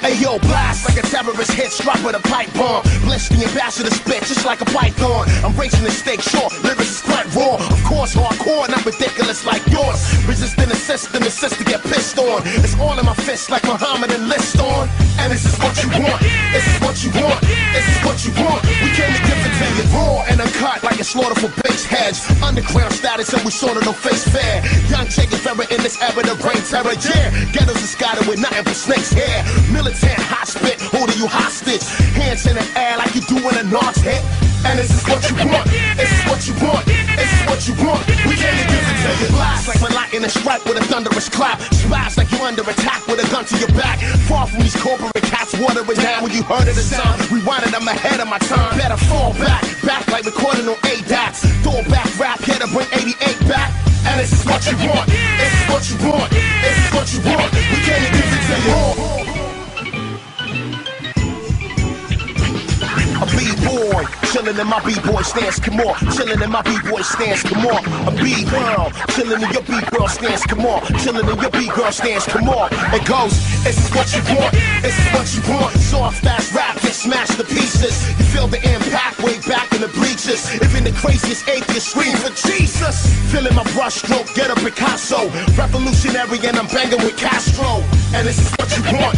Ayo, blast like a terrorist hit, strike with a pipe bomb. Blitz the Ambassador spit just like a python. I'm racing the stake, sure, lyrics is quite raw. Of course, hardcore, not ridiculous like yours. Resisting the system, assist to get pissed on. It's all in my fist like Muhammad and Liston. And this is what you want, this is what you want, this is what you want. We came to raw and uncut like a slaughter for base heads. Underground status and we sort of no face fair. Young Che Guevara in this era of brain terror, yeah. Ghettos are scattered with nothing but snakes hair. Militant hot spit, holding you hostage. Hands in the air like you do doing a Knox hit. And this is what you want, this is what you want, this is what you want. We came to give it to you. Blast like my lightning and strike with a thunderous clap. Smash like you under attack with a gun to your back. Far from these corporate watering down when you heard of the sound. Rewinding, I'm ahead of my time. Better fall back, back like recording on ADATs. Throw back rap here to bring 88 back. And this is what you want, this is what you want, chillin' in my B-boy stance, come on. Chillin' in my B-boy stance, come on. A B-girl, chillin' in your B-girl stance, come on. Chillin' in your B-girl stance, come on. It goes, this is what you want, this is what you want. Soft, fast rap, get smashed to pieces. You feel the impact way back in the bleachers. Even the craziest atheist scream for Jesus. Feeling my brush stroke, get a Picasso. Revolutionary and I'm banging with Castro. And this is what you want,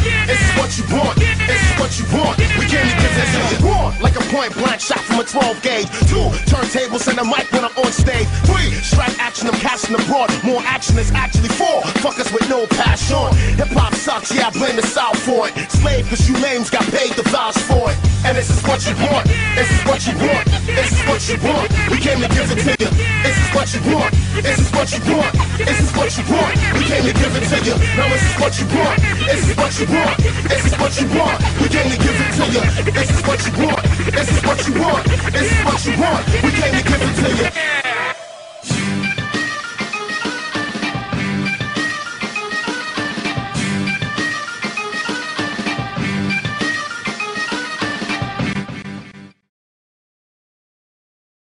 point blank shot from a 12 gauge. Two, turntables and a mic when I'm on stage. Three, strike action, I'm casting abroad. More action is actually four. Fuckers with no passion. Hip hop sucks, yeah, I blame the South for it. Slave, cause you lames got paid to vouch for it. And this is what you want, this is what you want, this is what you want. We came to give it to you. This is what you want, this is what you want, this is what you want. We came to give it to you. Now this is what you want, this is what you want, this is what you want. We came to give it to you. This is what you want, what you want. We came to give it to you.